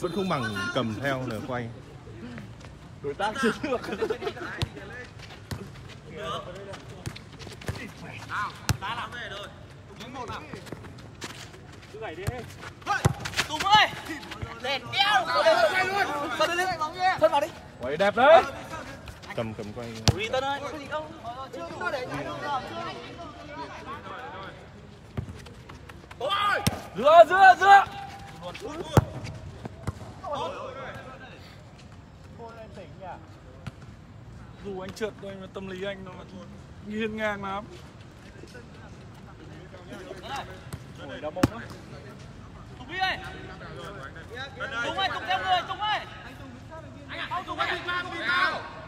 vẫn không bằng cầm theo là quay đối tác chiến lược Tùng ơi! Đèn đeo! Tân lên bóng nha! Thân vào đi! quay đẹp đấy cầm cầm quay Uy Tân ơi! Có gì không? Chưa chúng ta để chạy đâu rồi. giữa giữa giữa dù anh trượt thôi mà tâm lý anh nó nghiêng ngang lắm Ôi, đá mông đó. Tùng đi ơi! Tùng ơi! Tùng theo người! Tùng ơi! Anh à! Tùng ơi!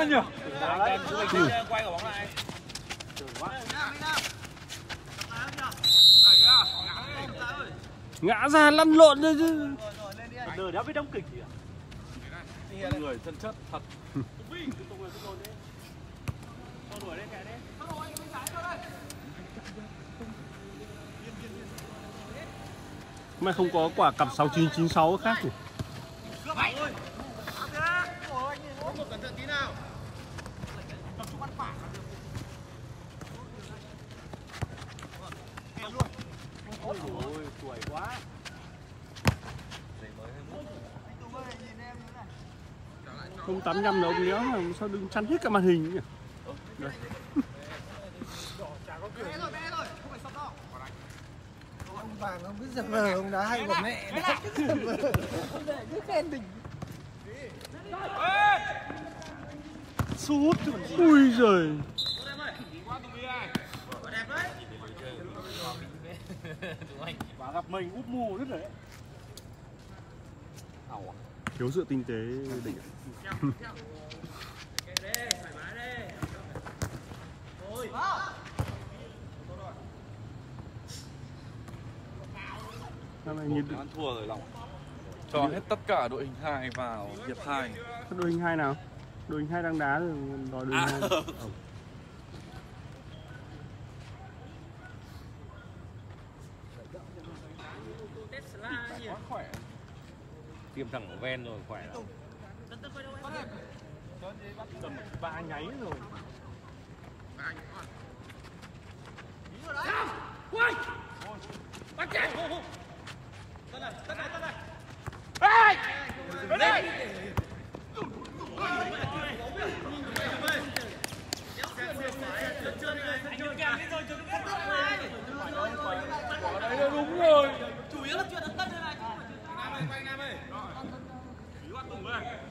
quá nhỉ Quay quả bóng lại. ngã ra lăn lộn rồi chứ Đời đã biết đóng kịch gì à? Người chân chất thật. mày không có quả cặp 6996 khác nhỉ Ôi, tuổi quá. không 85 là ông nhớ mà sao đừng chắn hết cả màn hình nhỉ? Đây. ông vàng ông biết giật vờ ông đá hay của mẹ. Đấy cứ khen mình sút. Ui giời Và gặp mình úp mù rất đấy. thiếu sự tinh tế đỉnh. Năm nay nhìn Ăn thua rồi lòng. Cho hết tất cả đội hình 2 vào hiệp 2. đội hình hai nào? Đội hình hai đang đá rồi đòi đội hình hai tiêm thẳng ven rồi khỏe lắm. Tầm ba nháy rồi. Đấy là đúng rồi. Chủ yếu là chuyện tân này. Black.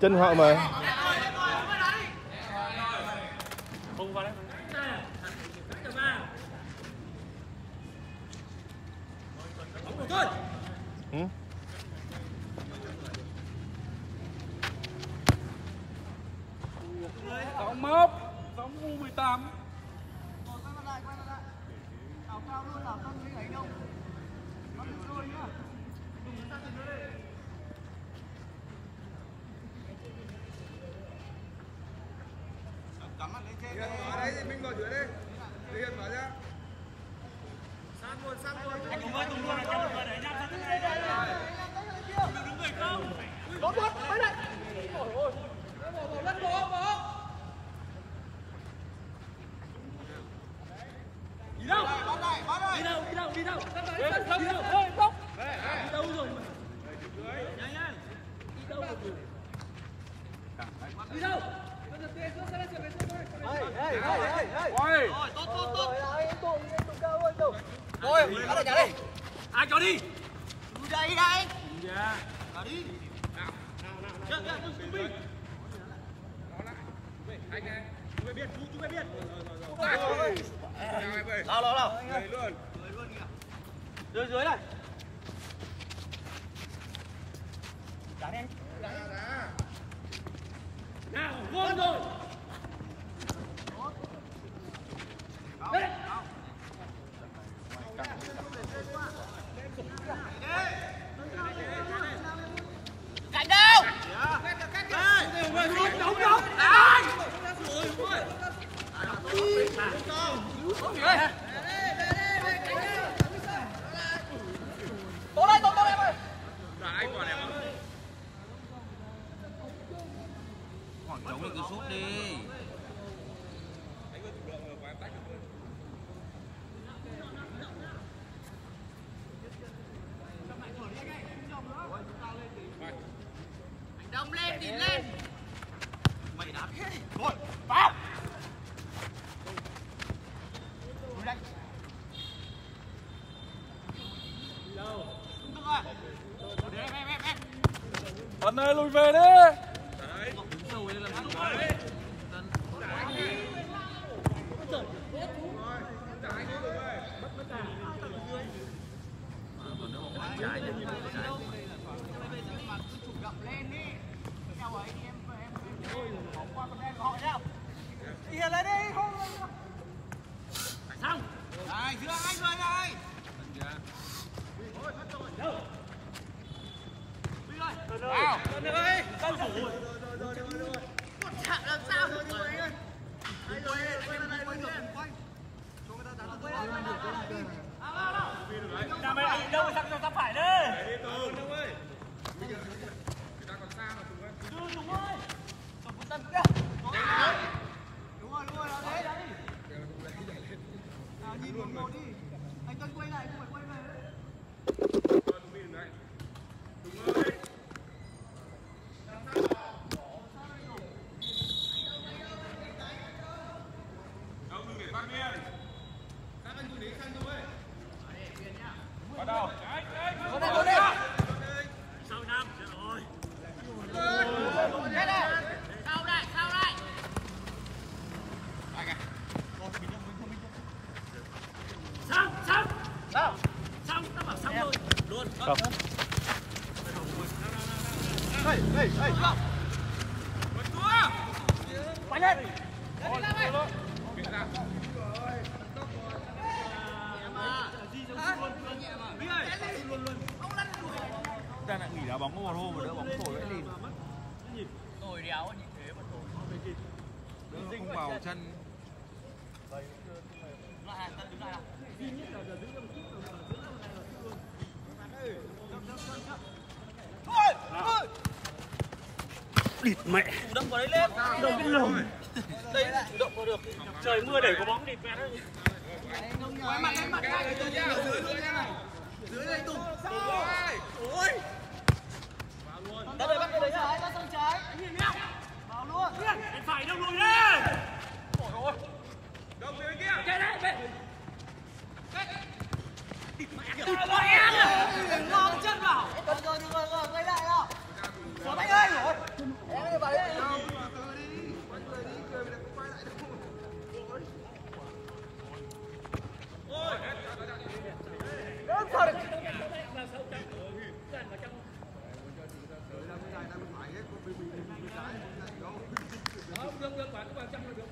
Chân họ mà Lên rồi, lên rồi, không phải đá đi. Không vào đấy. ừ? Sáu mốc. Sáu U18. quay mặt lại quay mặt lại đảo cao luôn đảo tân với ấy đâu bắn được rồi nhá đừng có ra từ nữa đây cắm mặt lên trên ở đây thì mình vào dưới đây để hiện vào nhá sát luôn sát luôn. Anh Tùng ơi, Tùng luôn, anh Tùng ơi, để nhá, đứng người không. đốt đốt quay lại Hey, hey, hey, hey, hey. Ôi, Rồi, tốt, tốt, tốt. Rồi, lại em tụng, em tụng cao hơn đâu. Rồi, bắt lại nhà đi. Ai cho đi? Đi đây, đây. dạ. Đi. Nào, nào, nào. Chuẩn bị. Lao, lao, lao. Dưới, dưới này. Đá đi anh. Nào, gol rồi. Cạnh đâu? Đúng đúng. Ai? Tốt đây, tốt, tốt em ơi chống được cái cứ sút đi. Đông lên, thì lên. Mày đá thế đi. Rồi, vào. Đúng rồi. Để em, em, em, em. Tuấn ơi, lùi về đi. Đi lên đi, không lên. Xong. Này, giữa hai người này. Vào. Tuấn ơi. Cao thủ. Chạm làm sao rồi nhưng mà anh ơi. Anh ơi, quay ra đây, quay được, quay. Cho người ta đá quay lại, quay lại, quay lại đi. Ao, ao, ao. Nhà mày anh đâu sang sang phải đi. Đưa đúng rồi. Tổng quân tân kia. Đúng rồi, đúng rồi, đó đấy. Nào, nhìn một một đi. Anh Tuấn quay lại, không phải quay về đấy. Bắt đầu. bắt đây, vô đây. Sau năm. Rồi. Đây này. Sau đây, sau đây. Xong, xong. Sao? Xong, tao bảo xong rồi. Luôn. Hey, hey, hey. Quay lên. Đi ra đây. Ta lại nghỉ đá bóng có một hôm mà đỡ bóng thổi vẫn lìn. Ngồi đéo như thế mà thổi. Đỡ không vào chân. Lại đứng lại nào. Thôi, thôi. địt mẹ động vào đấy lên. đâu cái lồng Đây, chủ động vào được. Trời mưa để có bóng địt mẹ đấy. Quay mặt lên mặt này. Dưới đây tụng. Ôi. Bắt đây, bắt đây đấy nhá. Bắt sang trái. Vào luôn. Bên phải đâu lùi lên. Ôi ôi. Cái đấy, bên. Ngon chân vào. Được rồi, được rồi, rồi, quay lại nào. Xuống anh ơi. Em đi vào đây. Buat 项目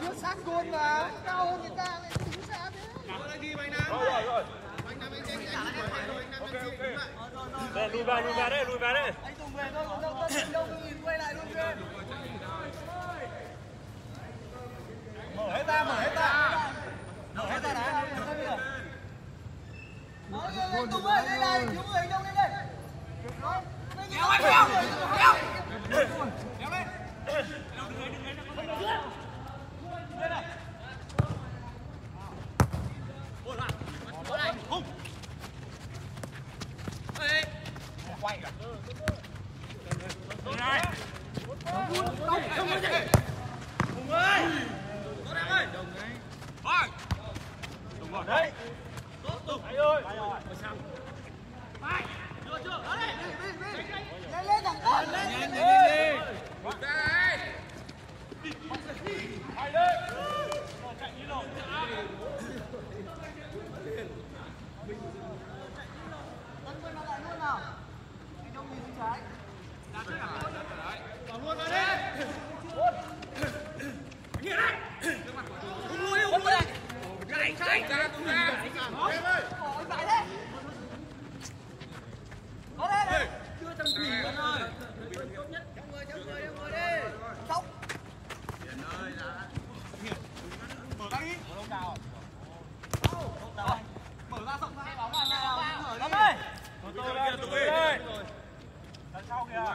chưa sát gôn mà. Cao hơn người ta lại đứng xa thế. Về lùi vào lùi vào đây lùi vào đây. anh Tùng về thôi còn đâu Tân đâu nhìn quay lại luôn kìa. Mở hết ra mở hết ra. Mở hết ra đã. Nói lên Tùng ơi, lên đây, thiếu người đâu lên đây. Kéo anh kéo, kéo. Kéo lên. Lên này. Ôi lại. Ôi lại, hung. Ê. Quay kìa. Này. Không, không có gì. Hùng ơi. Tốt em ơi. Thôi. Đúng rồi đấy. Tốt, tốt. Anh ơi. Vai. Chưa chưa. Đó đây. Lên lên thẳng lên. Lên lên lên Hay đấy. Chạy đi rồi. Tân quay mặt lại luôn nào. Anh đông nhìn bên trái. Vào luôn vào đi. Nhìn lại. Hùng lui, hùng lui. Chạy, chạy. Ra, tung ra. Em ơi. Ôi, phải thế. Có đây này. Chưa chân thủy luôn ơi. Trong người, trong người, trong người đi. Xong. Mở ra đi. Mở đông đào. Mở ra rộng ra bóng vào nào. Mở đi. Tôi đây, tôi đây. Đằng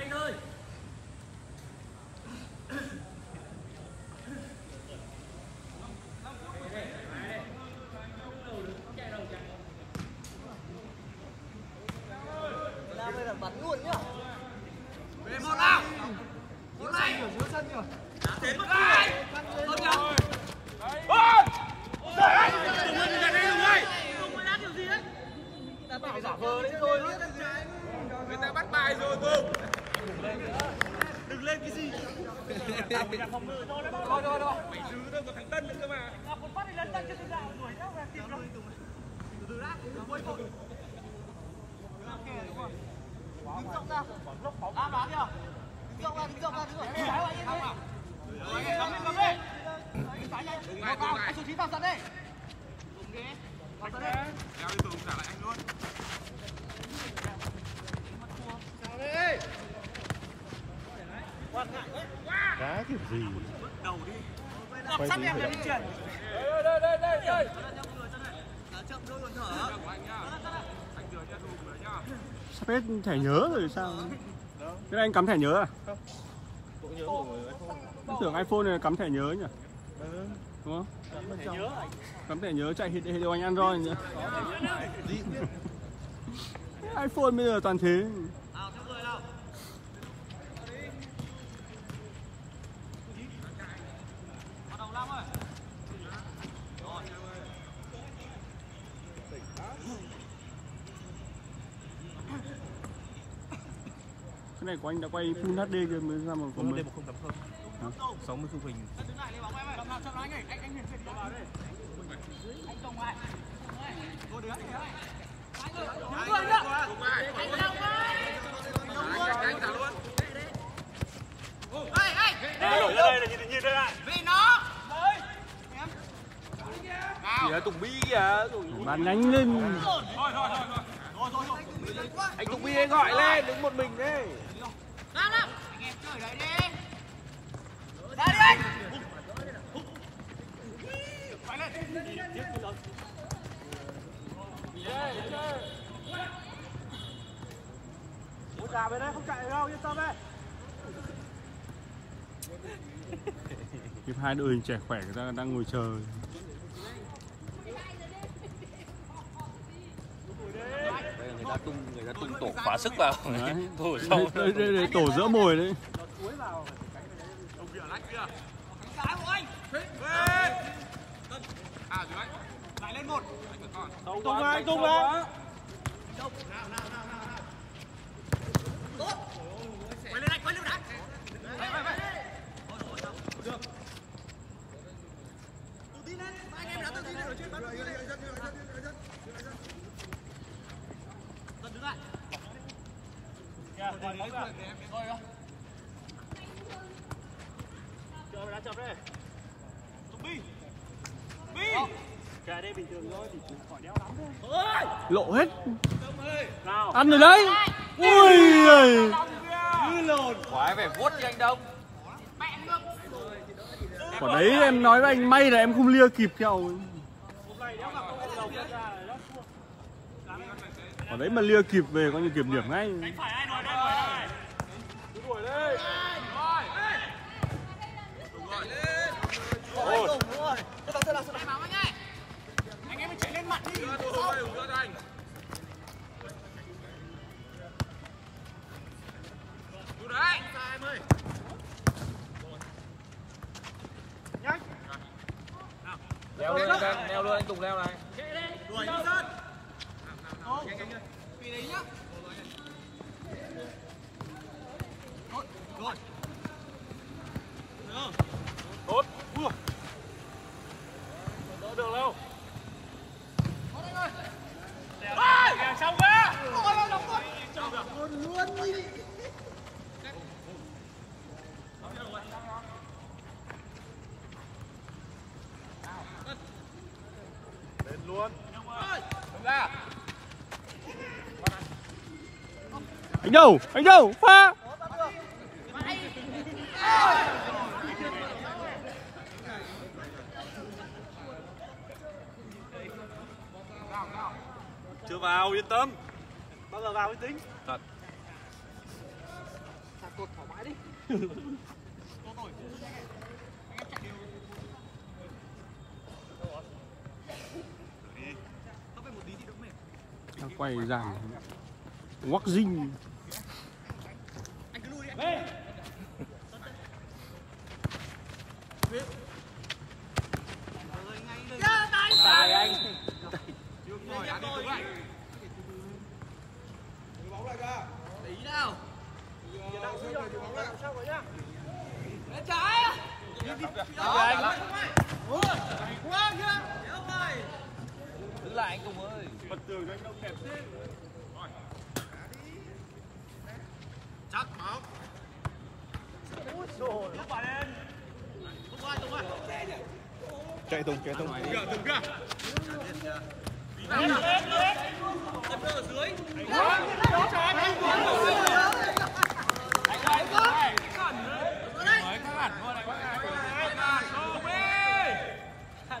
Mày thôi. Ra bây giờ bắn luôn nhá. Về một nào. Một này. Ở giữa sân kìa. Đến mất rồi. Tốt nhá. Tùng ơi, đừng đây Tùng ơi. Tùng ơi, đá điều gì đấy? Ta bảo giả vờ đấy thôi. Người ta bắt bài rồi Tùng Đừng lên cái gì. Thôi thôi thôi. Mày giữ đâu có thằng Tân nữa cơ mà Đứng rộng ra. Đá đá kìa. Đứng rộng ra, đứng rộng ra, đứng rộng ra. Trái vào yên đi. Cắm đi, cắm đi. Trái nhanh. Vào, anh số 9 vào sân đi. Đúng đi. Vào đi. Leo đi Tùng trả lại anh luôn Đá kiểu gì? Đập sắt em đi chuyển. Đây, đây, đây, đây, đây. Đá chậm thôi còn thở. Anh rửa nha Tùng rửa nhá Sắp hết thẻ nhớ rồi sao? Cái này anh cắm thẻ nhớ à? Tôi tưởng iPhone này cắm thẻ nhớ nhỉ? Đúng không? Cắm thẻ nhớ chạy hết hệ điều Android nhỉ? iPhone bây giờ toàn thế. Nào, theo người nào. Bắt đầu Lam ơi. Rồi. Cái này của anh đã quay Full HD rồi mới ra khung hình lại lấy bóng em ơi. Chậm nào, chậm nào anh ơi. Anh anh huyền chuyển vào đây. Tùng lại. Vô đứa. Kìa Tùng Bi kìa Bạn nhanh lên. Thôi, thôi, thôi, thôi. Rồi, rồi, rồi. Anh Tùng Bi anh gọi lên đứng một mình đấy Ra nào. Anh em chơi đấy đi. Ra đi anh. Phải lên. Ôi già bên đây không chạy đâu, yên tâm đây. Kịp hai đội hình trẻ khỏe người ta đang ngồi chờ. Đây người ta tung người ta tung tổ phá sức vào Đấy. Tổ Đây, đây, đây, đây, tổ giữa mồi đấy. Chuối vào. Ông kia lách kia lại lên một Tung vào, tung vào. quay lên anh quay lên đá tự tin lên anh em đã tự tin lên ở trên bắn tự tin lên dần đứng đã chập đây. Tùng bi bi Kìa đây bình thường thôi thì cũng khỏi đeo lắm thôi. lộ hết Nào. ăn rồi đấy ui ơi. Quái phải vuốt chứ anh Đông quả đấy em nói với anh may là em không lia kịp theo Hôm nay nếu mà không đầu ra là rất thua. quả đấy mà lia kịp về coi như kiểm điểm ngay Phải ai đuổi đây, phải ai. Cứ đuổi đây. Ôi, đúng rồi. Cái thằng là sợi máu anh ơi. Anh em mình chạy lên mặt đi. Leo lên anh Đăng, leo lên anh Tùng leo này Đuổi đi dân. Ô, Vì đấy nhá. Rồi, rồi. Được. Tốt. Ua. Đỡ được đâu. Thôi anh ơi. Kìa, xong ra. Ôi, ôi, đóng rồi. Luôn luôn đi. Luôn. anh đâu anh đâu pha Chưa vào, yên tâm. Bao giờ vào mới tính. Thật Cột thoải mái đi. Tốt rồi. Anh em chạy đều. Thấp về một tí thì đỡ mệt. Đang quay dàn quắc dinh Anh cứ lui đi Tài anh Rồi, lại. Để ý nào. bên trái. Đi đi. Quá kìa. Kéo mày. Đứng lại anh Tùng ơi Bật tường cho anh Đông kẹp thế. Chắc máu. Rồi, lúc vào lên. Tung qua, tung qua. chạy tùng chạy tùng À,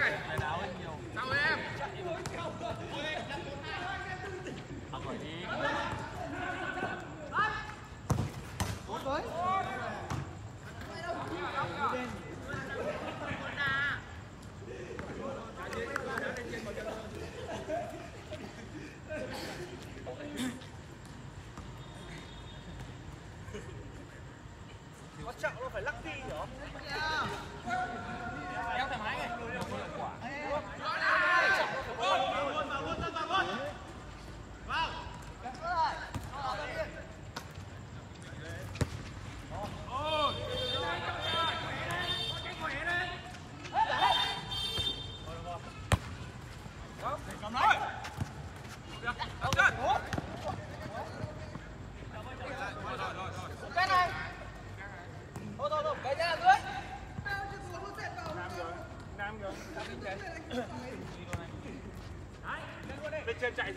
phải lắc gì hả?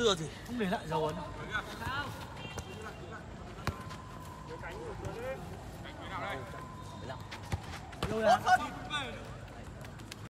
dưa gì không để lại dầu ấn à?